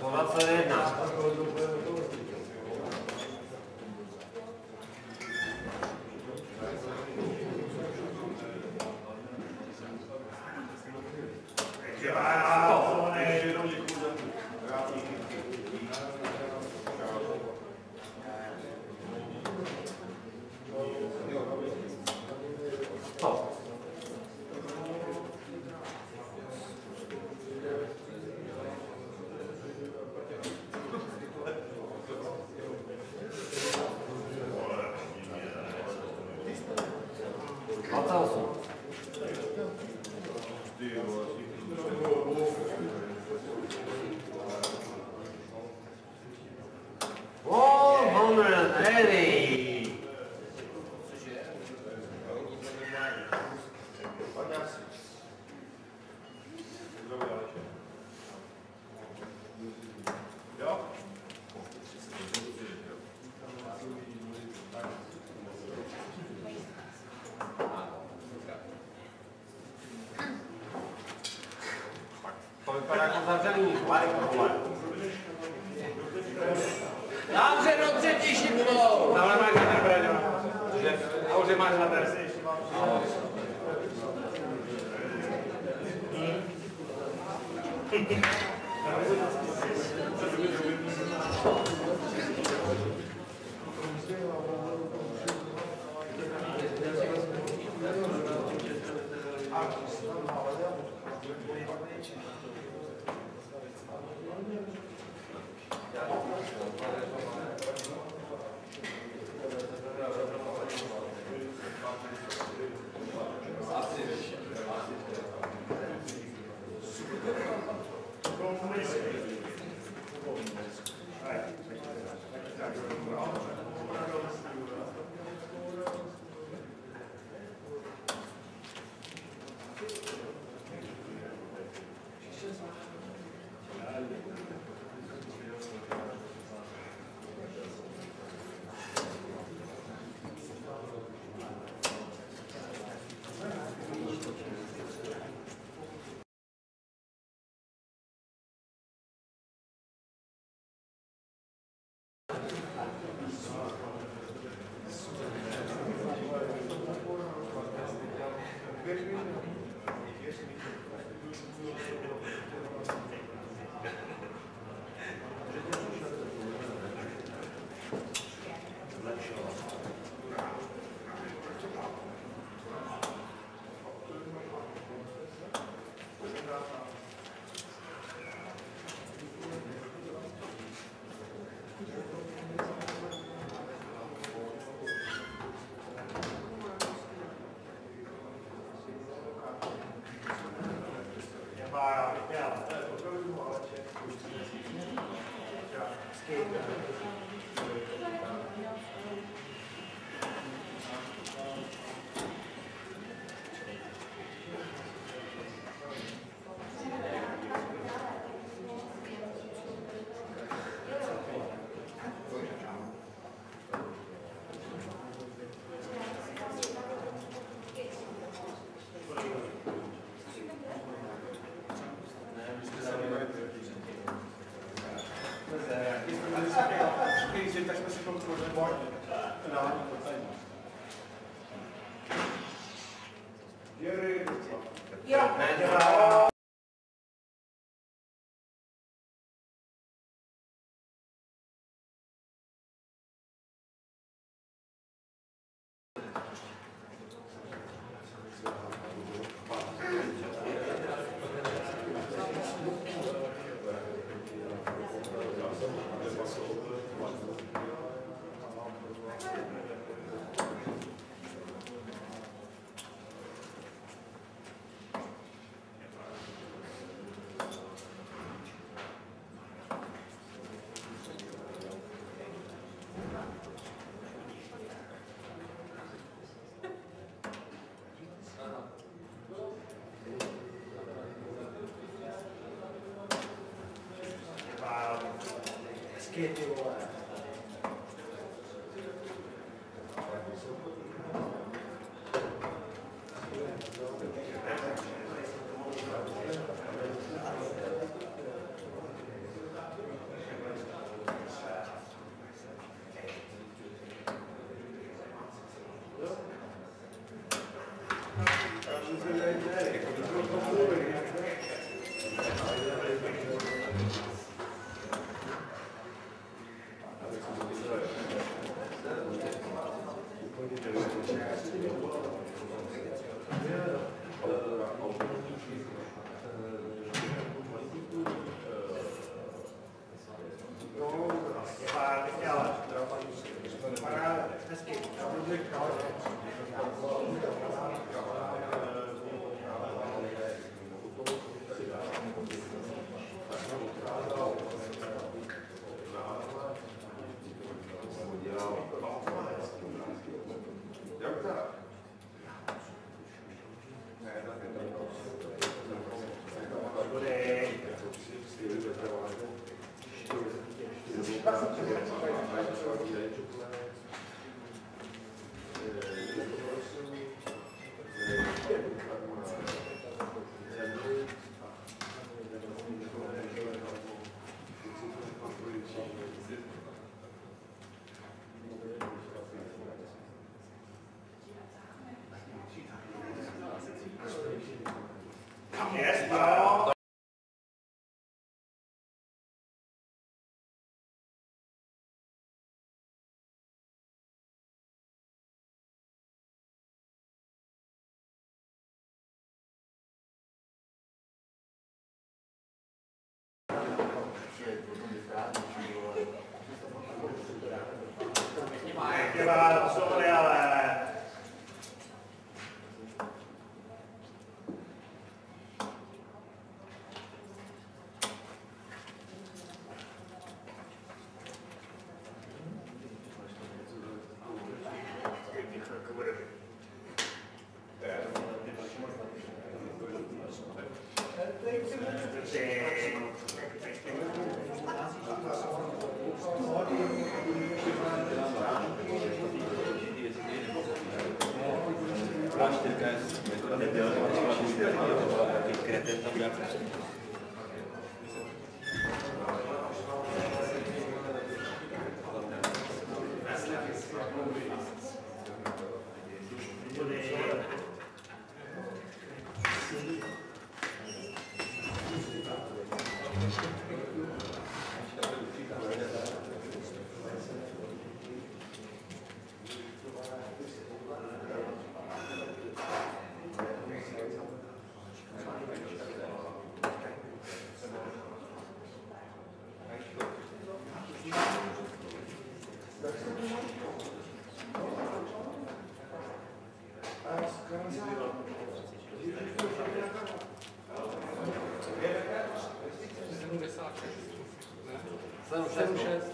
Pomaca jedna. Zavřený Marek vole. Dobře, dobře, tiši budou. Tamhle máš hadr, Braňo. Že- A už máš hadr. Hezky, ty vole. Sure. schedule about Gracias. 7-6.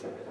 Gracias.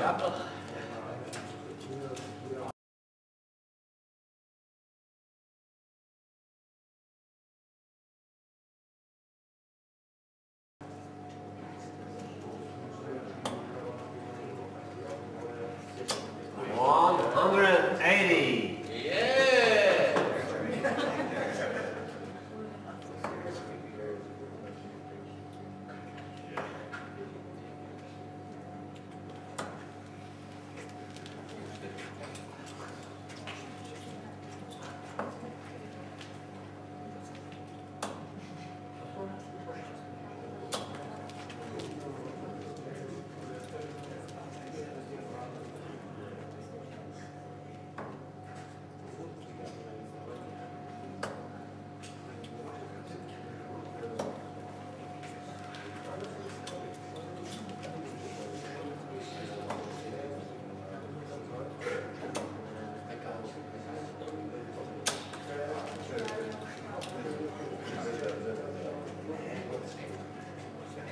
fechado.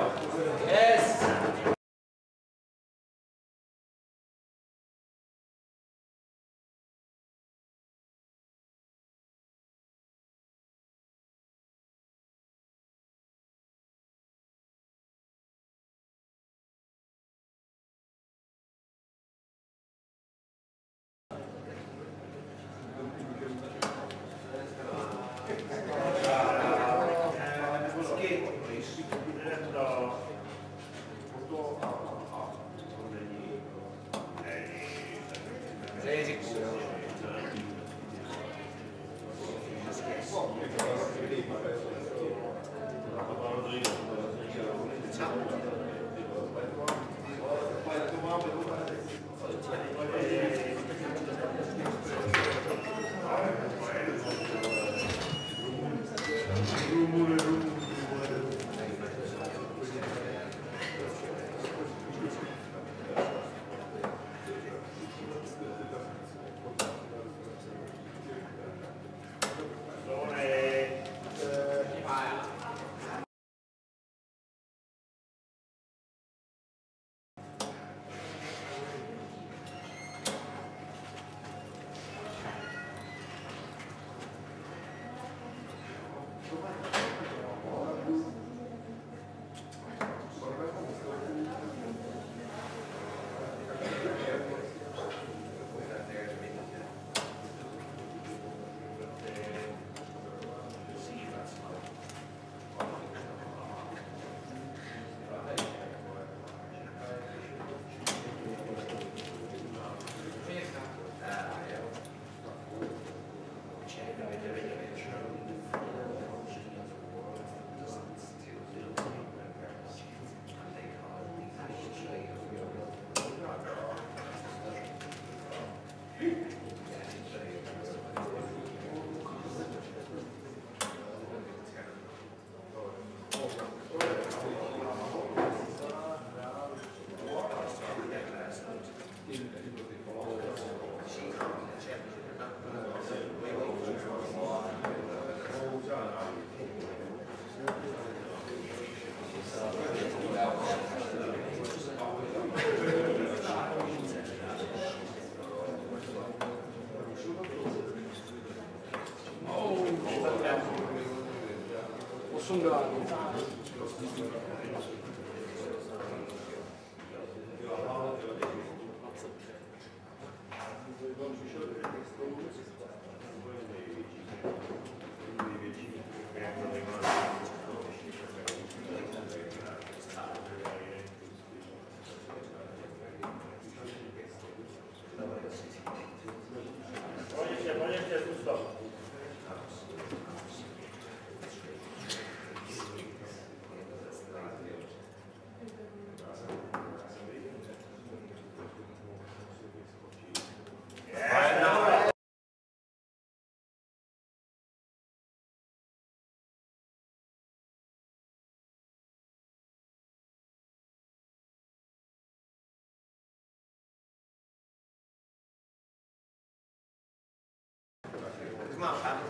go. Hey. Come on, Papa.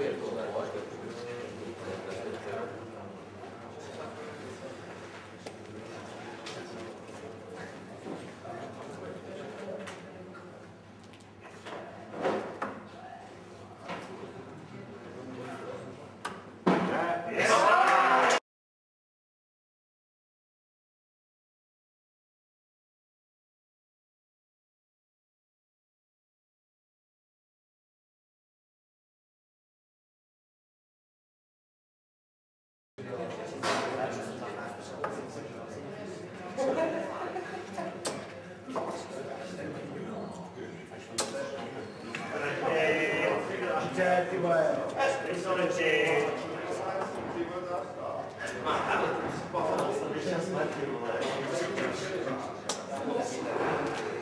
del まあ、多分、スポーツのスペシャルスマッチもない。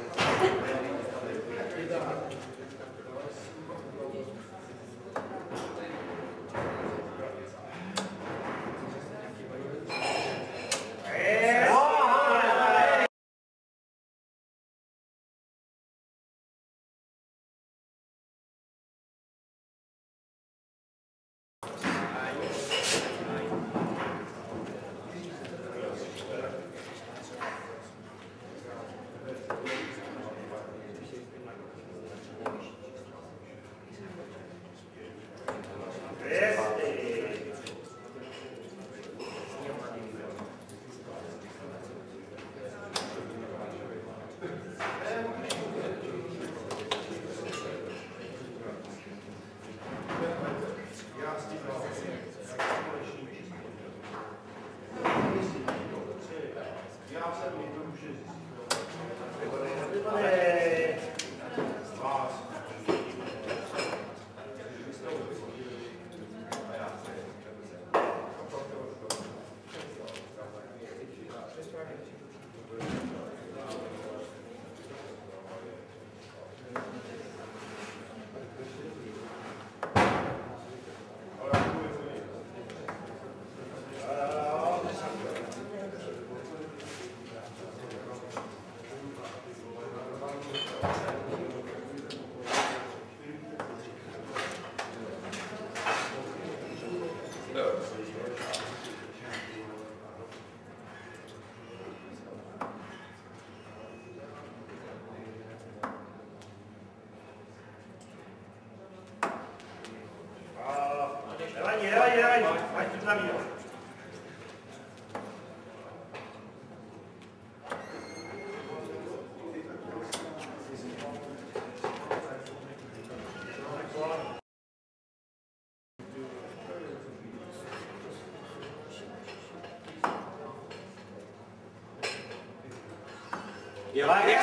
Yeah. like?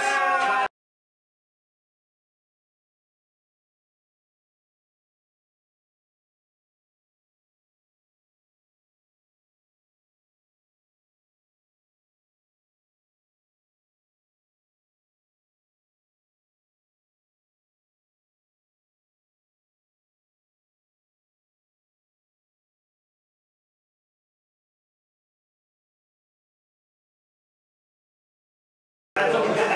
That's okay.